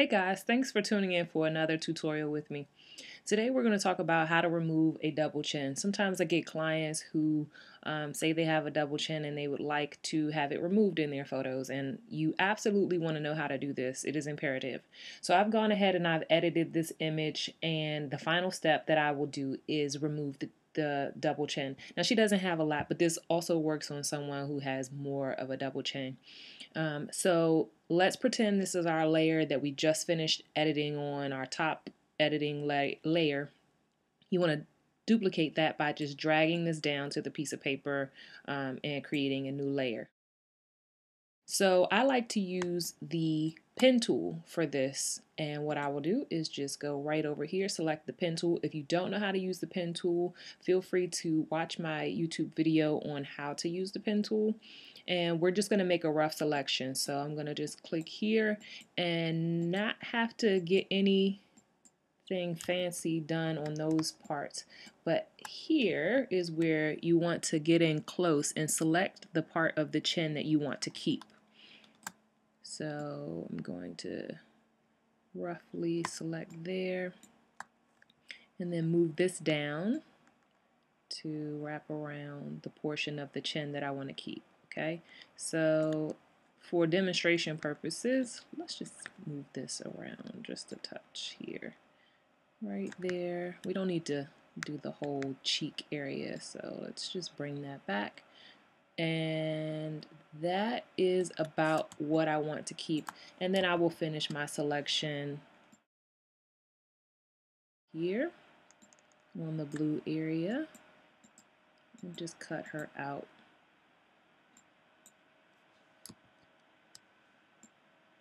Hey guys, thanks for tuning in for another tutorial with me. Today we're going to talk about how to remove a double chin. Sometimes I get clients who um, say they have a double chin and they would like to have it removed in their photos and you absolutely want to know how to do this. It is imperative. So I've gone ahead and I've edited this image and the final step that I will do is remove the the double chin. Now she doesn't have a lot, but this also works on someone who has more of a double chin. Um, so let's pretend this is our layer that we just finished editing on our top editing la layer. You want to duplicate that by just dragging this down to the piece of paper um, and creating a new layer. So I like to use the pen tool for this and what I will do is just go right over here select the pen tool. If you don't know how to use the pen tool feel free to watch my YouTube video on how to use the pen tool. And we're just going to make a rough selection. So I'm going to just click here and not have to get anything fancy done on those parts. But here is where you want to get in close and select the part of the chin that you want to keep so I'm going to roughly select there and then move this down to wrap around the portion of the chin that I want to keep. Okay, so for demonstration purposes, let's just move this around just a touch here. Right there. We don't need to do the whole cheek area, so let's just bring that back and that is about what I want to keep. And then I will finish my selection here on the blue area. And just cut her out.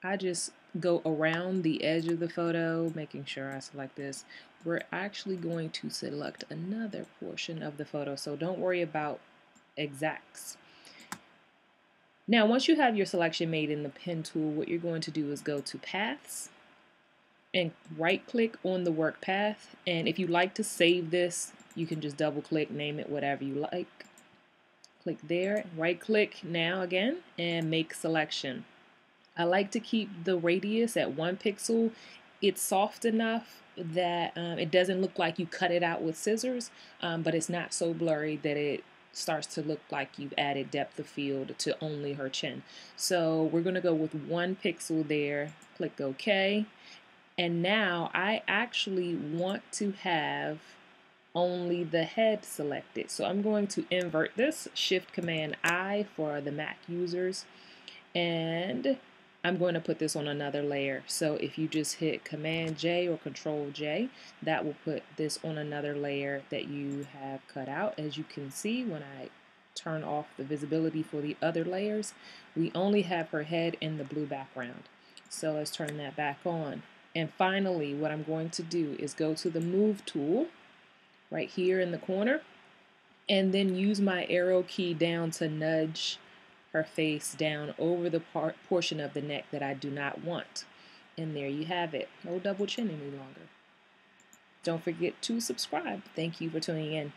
I just go around the edge of the photo making sure I select this. We're actually going to select another portion of the photo so don't worry about exacts now, once you have your selection made in the pen tool, what you're going to do is go to paths and right click on the work path. And if you like to save this, you can just double click, name it whatever you like. Click there, right click now again, and make selection. I like to keep the radius at one pixel. It's soft enough that um, it doesn't look like you cut it out with scissors, um, but it's not so blurry that it starts to look like you've added depth of field to only her chin. So we're going to go with one pixel there, click OK. And now I actually want to have only the head selected. So I'm going to invert this, Shift Command I for the Mac users. And I'm going to put this on another layer. So if you just hit Command J or Control J, that will put this on another layer that you have cut out. As you can see, when I turn off the visibility for the other layers, we only have her head in the blue background. So let's turn that back on. And finally, what I'm going to do is go to the Move tool right here in the corner and then use my arrow key down to nudge her face down over the part, portion of the neck that I do not want. And there you have it. No double chin any longer. Don't forget to subscribe. Thank you for tuning in.